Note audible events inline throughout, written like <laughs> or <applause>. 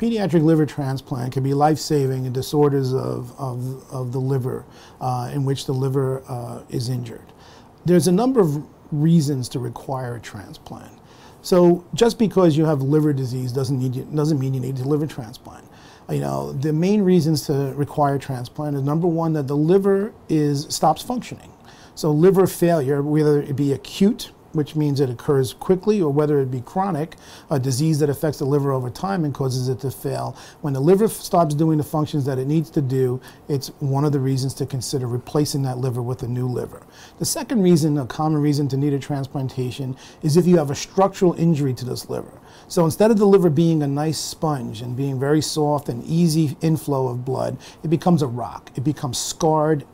pediatric liver transplant can be life-saving in disorders of, of, of the liver uh, in which the liver uh, is injured. There's a number of reasons to require a transplant. So just because you have liver disease doesn't, need you, doesn't mean you need a liver transplant. You know, the main reasons to require transplant is number one, that the liver is, stops functioning. So liver failure, whether it be acute which means it occurs quickly, or whether it be chronic, a disease that affects the liver over time and causes it to fail. When the liver stops doing the functions that it needs to do, it's one of the reasons to consider replacing that liver with a new liver. The second reason, a common reason to need a transplantation, is if you have a structural injury to this liver. So instead of the liver being a nice sponge and being very soft and easy inflow of blood, it becomes a rock. It becomes scarred,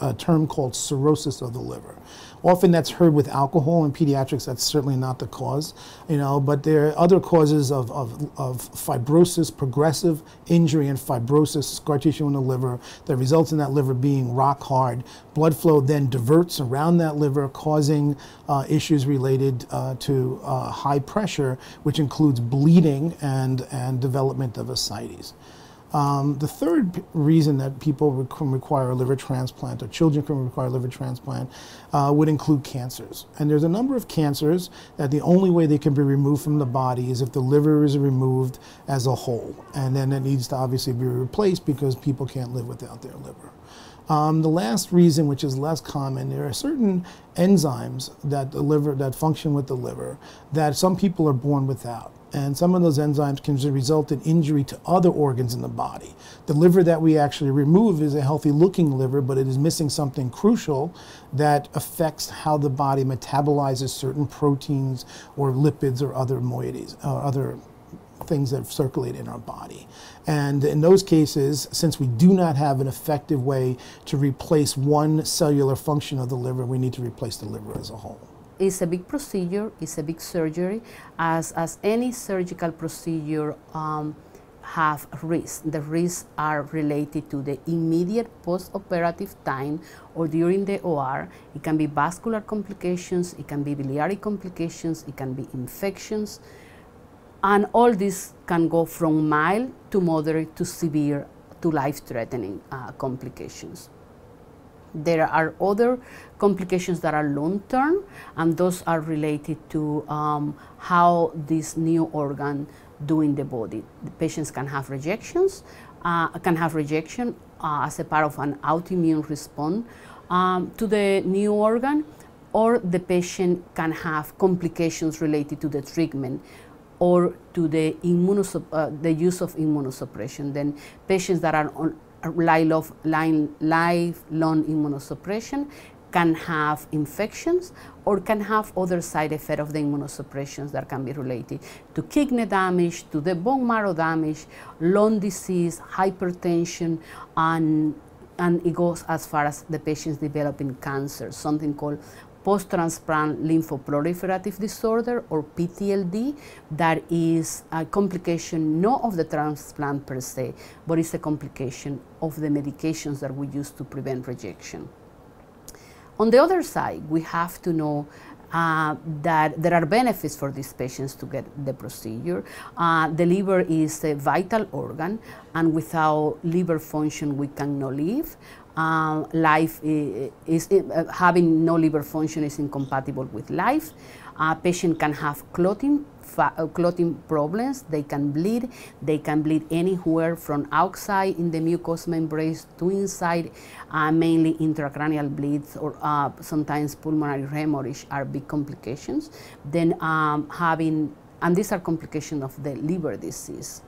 a term called cirrhosis of the liver. Often that's heard with alcohol in pediatrics. That's certainly not the cause, you know. But there are other causes of, of, of fibrosis, progressive injury, and fibrosis, scar tissue in the liver that results in that liver being rock hard. Blood flow then diverts around that liver, causing uh, issues related uh, to uh, high pressure, which includes bleeding and and development of ascites. Um, the third reason that people can require a liver transplant or children can require a liver transplant uh, would include cancers. And there's a number of cancers that the only way they can be removed from the body is if the liver is removed as a whole. And then it needs to obviously be replaced because people can't live without their liver. Um, the last reason, which is less common, there are certain enzymes that the liver that function with the liver that some people are born without. And some of those enzymes can result in injury to other organs in the body. The liver that we actually remove is a healthy looking liver, but it is missing something crucial that affects how the body metabolizes certain proteins or lipids or other moieties, or uh, other things that circulate in our body. And in those cases, since we do not have an effective way to replace one cellular function of the liver, we need to replace the liver as a whole it's a big procedure, it's a big surgery. As, as any surgical procedure um, have risks. The risks are related to the immediate post-operative time or during the OR. It can be vascular complications, it can be biliary complications, it can be infections. And all this can go from mild to moderate to severe to life-threatening uh, complications. There are other complications that are long-term, and those are related to um, how this new organ do in the body. The patients can have rejections, uh, can have rejection uh, as a part of an autoimmune response um, to the new organ, or the patient can have complications related to the treatment or to the, uh, the use of immunosuppression. Then patients that are on lifelong immunosuppression can have infections or can have other side effects of the immunosuppressions that can be related to kidney damage, to the bone marrow damage, lung disease, hypertension, and, and it goes as far as the patients developing cancer, something called post-transplant lymphoproliferative disorder or PTLD that is a complication not of the transplant per se, but it's a complication of the medications that we use to prevent rejection. On the other side, we have to know uh, that there are benefits for these patients to get the procedure. Uh, the liver is a vital organ, and without liver function, we cannot live um, life is, is uh, having no liver function is incompatible with life. A patient can have clotting, uh, clotting problems. They can bleed. They can bleed anywhere from outside in the mucous membrane to inside. Uh, mainly intracranial bleeds or uh, sometimes pulmonary hemorrhage are big complications. Then um, having, and these are complications of the liver disease.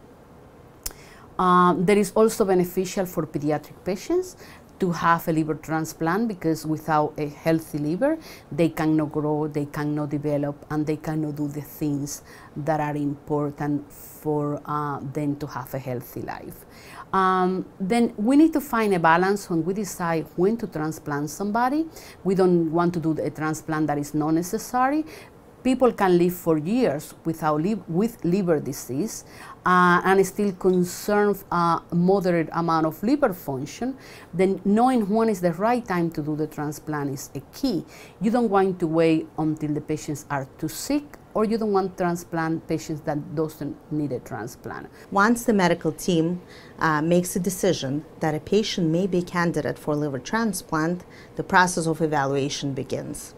Um, there is also beneficial for pediatric patients to have a liver transplant because without a healthy liver, they cannot grow, they cannot develop, and they cannot do the things that are important for uh, them to have a healthy life. Um, then we need to find a balance when we decide when to transplant somebody. We don't want to do a transplant that is not necessary people can live for years without li with liver disease uh, and still conserve a moderate amount of liver function, then knowing when is the right time to do the transplant is a key. You don't want to wait until the patients are too sick or you don't want transplant patients that doesn't need a transplant. Once the medical team uh, makes a decision that a patient may be a candidate for liver transplant, the process of evaluation begins.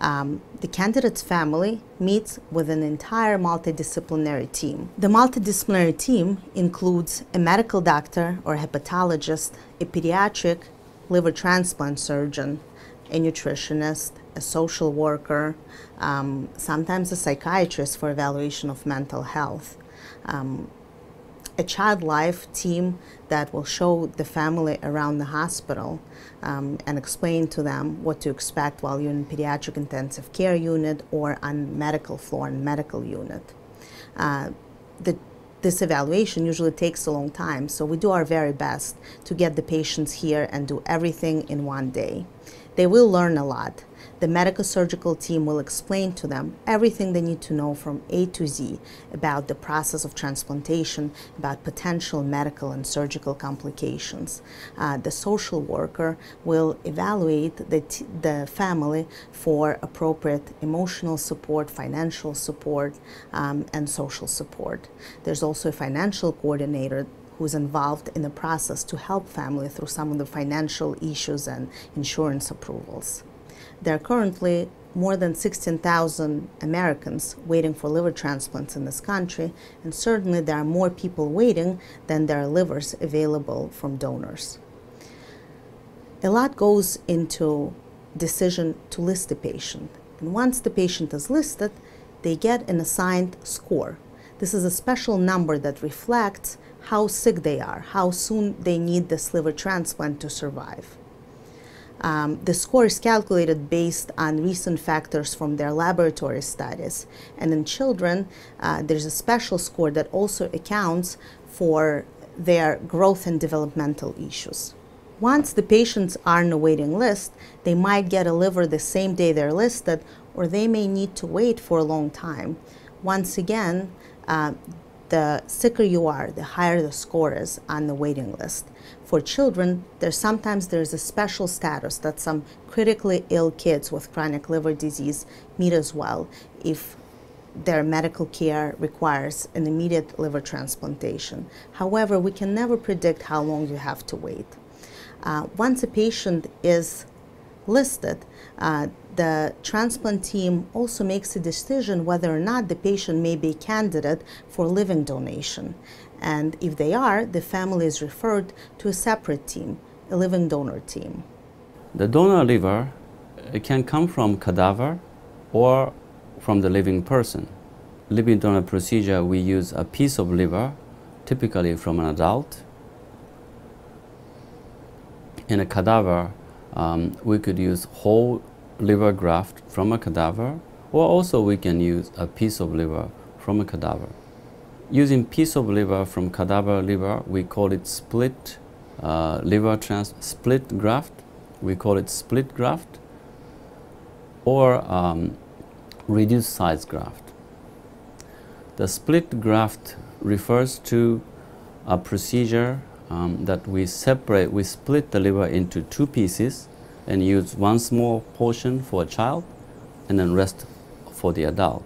Um, the candidate's family meets with an entire multidisciplinary team. The multidisciplinary team includes a medical doctor or hepatologist, a pediatric liver transplant surgeon, a nutritionist, a social worker, um, sometimes a psychiatrist for evaluation of mental health. Um, a child life team that will show the family around the hospital um, and explain to them what to expect while you're in pediatric intensive care unit or on medical floor and medical unit. Uh, the, this evaluation usually takes a long time, so we do our very best to get the patients here and do everything in one day. They will learn a lot. The medical surgical team will explain to them everything they need to know from A to Z about the process of transplantation, about potential medical and surgical complications. Uh, the social worker will evaluate the, the family for appropriate emotional support, financial support, um, and social support. There's also a financial coordinator who's involved in the process to help family through some of the financial issues and insurance approvals. There are currently more than 16,000 Americans waiting for liver transplants in this country, and certainly there are more people waiting than there are livers available from donors. A lot goes into decision to list a patient. And once the patient is listed, they get an assigned score. This is a special number that reflects how sick they are, how soon they need this liver transplant to survive. Um, the score is calculated based on recent factors from their laboratory studies. And in children, uh, there's a special score that also accounts for their growth and developmental issues. Once the patients are on a waiting list, they might get a liver the same day they're listed, or they may need to wait for a long time. Once again, uh, the sicker you are, the higher the score is on the waiting list. For children, there's sometimes there's a special status that some critically ill kids with chronic liver disease meet as well if their medical care requires an immediate liver transplantation. However, we can never predict how long you have to wait. Uh, once a patient is listed, uh, the transplant team also makes a decision whether or not the patient may be a candidate for living donation. And if they are, the family is referred to a separate team, a living donor team. The donor liver can come from cadaver or from the living person. Living donor procedure, we use a piece of liver, typically from an adult. In a cadaver, um, we could use whole liver graft from a cadaver, or also we can use a piece of liver from a cadaver. Using piece of liver from cadaver liver, we call it split uh, liver trans split graft. We call it split graft or um, reduced size graft. The split graft refers to a procedure um, that we separate, we split the liver into two pieces and use one small portion for a child and then rest for the adult,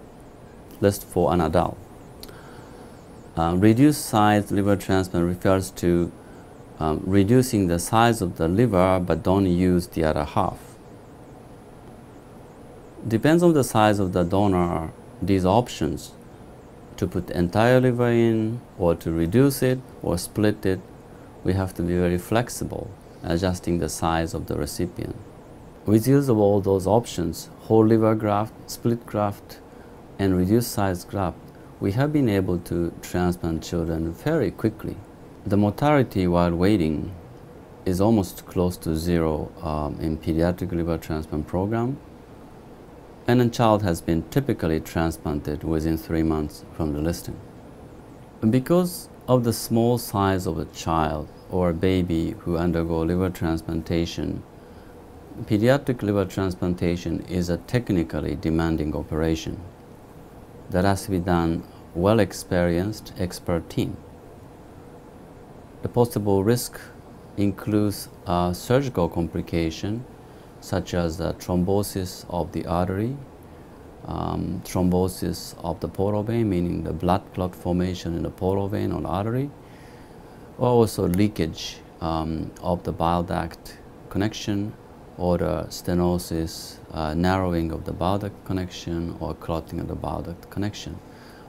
rest for an adult. Uh, reduced size liver transplant refers to um, reducing the size of the liver but don't use the other half. Depends on the size of the donor, these options to put the entire liver in or to reduce it or split it, we have to be very flexible adjusting the size of the recipient. With use of all those options, whole liver graft, split graft, and reduced size graft, we have been able to transplant children very quickly. The mortality while waiting is almost close to zero um, in pediatric liver transplant program, and a child has been typically transplanted within three months from the listing. Because of the small size of a child, or a baby who undergo liver transplantation, pediatric liver transplantation is a technically demanding operation that has to be done well experienced expert team. The possible risk includes a surgical complication such as the thrombosis of the artery, um, thrombosis of the portal vein, meaning the blood clot formation in the portal vein or artery, also leakage um, of the bile duct connection or the stenosis, uh, narrowing of the bile duct connection or clotting of the bile duct connection.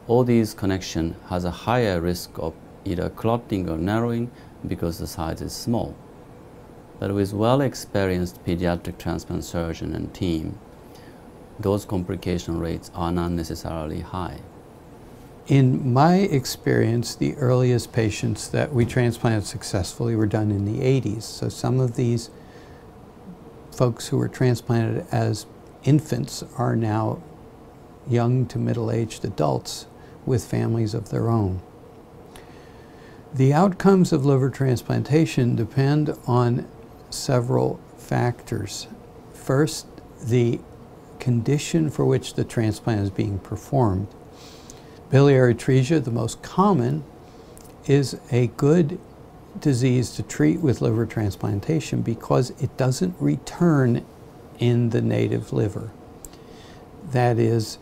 All these connection has a higher risk of either clotting or narrowing because the size is small. But with well-experienced pediatric transplant surgeon and team, those complication rates are not necessarily high. In my experience, the earliest patients that we transplanted successfully were done in the 80s. So some of these folks who were transplanted as infants are now young to middle-aged adults with families of their own. The outcomes of liver transplantation depend on several factors. First, the condition for which the transplant is being performed. Biliary atresia, the most common, is a good disease to treat with liver transplantation because it doesn't return in the native liver. That is,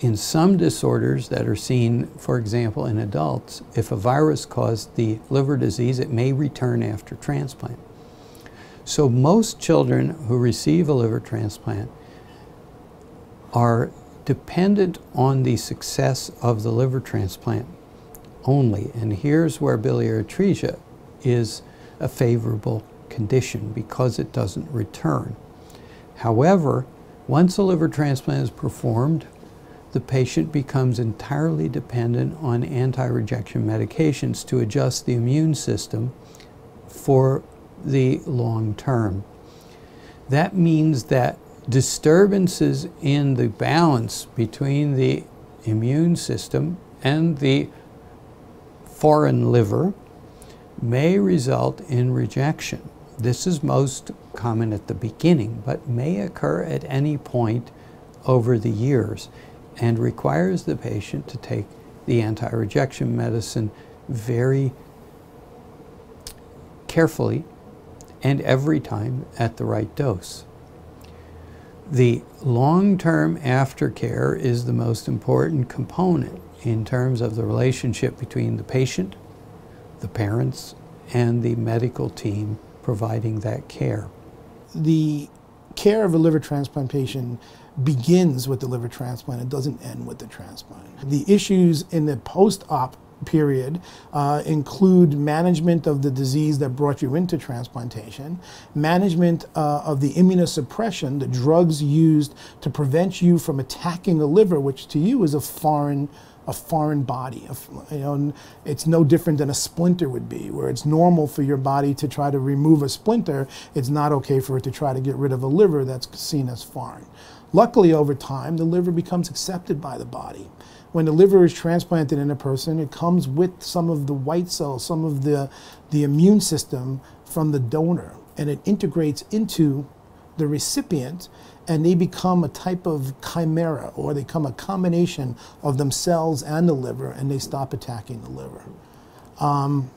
in some disorders that are seen, for example, in adults, if a virus caused the liver disease, it may return after transplant. So most children who receive a liver transplant are dependent on the success of the liver transplant only. And here's where biliary atresia is a favorable condition because it doesn't return. However, once a liver transplant is performed, the patient becomes entirely dependent on anti-rejection medications to adjust the immune system for the long term. That means that disturbances in the balance between the immune system and the foreign liver may result in rejection. This is most common at the beginning, but may occur at any point over the years and requires the patient to take the anti-rejection medicine very carefully and every time at the right dose. The long-term aftercare is the most important component in terms of the relationship between the patient, the parents, and the medical team providing that care. The care of a liver transplant patient begins with the liver transplant. It doesn't end with the transplant. The issues in the post-op period uh, include management of the disease that brought you into transplantation, management uh, of the immunosuppression, the drugs used to prevent you from attacking a liver, which to you is a foreign a foreign body. You know, it's no different than a splinter would be, where it's normal for your body to try to remove a splinter. It's not okay for it to try to get rid of a liver that's seen as foreign. Luckily, over time, the liver becomes accepted by the body when the liver is transplanted in a person, it comes with some of the white cells, some of the, the immune system from the donor, and it integrates into the recipient, and they become a type of chimera, or they become a combination of themselves and the liver, and they stop attacking the liver. Um,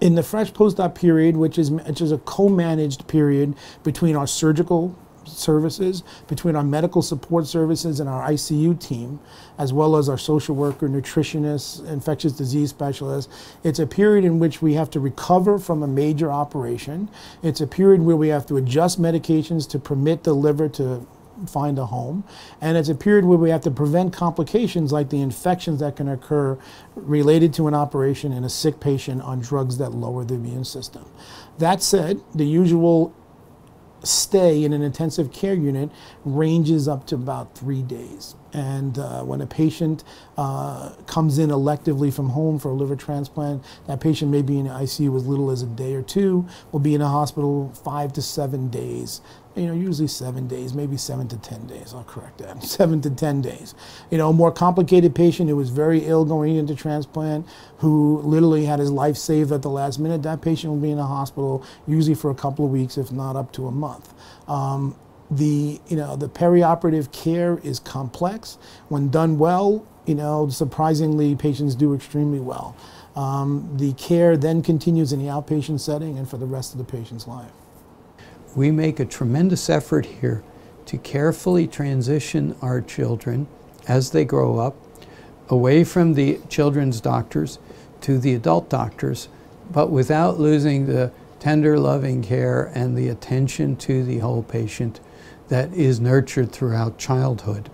in the fresh post-op period, which is, which is a co-managed period between our surgical services between our medical support services and our ICU team, as well as our social worker, nutritionists, infectious disease specialists. It's a period in which we have to recover from a major operation. It's a period where we have to adjust medications to permit the liver to find a home. And it's a period where we have to prevent complications like the infections that can occur related to an operation in a sick patient on drugs that lower the immune system. That said, the usual stay in an intensive care unit ranges up to about three days. And uh, when a patient uh, comes in electively from home for a liver transplant, that patient may be in ICU as little as a day or two, will be in a hospital five to seven days. You know, usually seven days, maybe seven to 10 days, I'll correct that, <laughs> seven to 10 days. You know, a more complicated patient who was very ill going into transplant, who literally had his life saved at the last minute, that patient will be in the hospital usually for a couple of weeks, if not up to a month. Um, the you know the perioperative care is complex. When done well, you know surprisingly patients do extremely well. Um, the care then continues in the outpatient setting and for the rest of the patient's life. We make a tremendous effort here to carefully transition our children as they grow up away from the children's doctors to the adult doctors, but without losing the tender, loving care and the attention to the whole patient that is nurtured throughout childhood.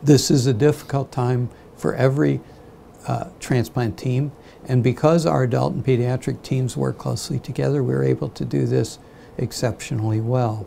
This is a difficult time for every uh, transplant team, and because our adult and pediatric teams work closely together, we're able to do this exceptionally well.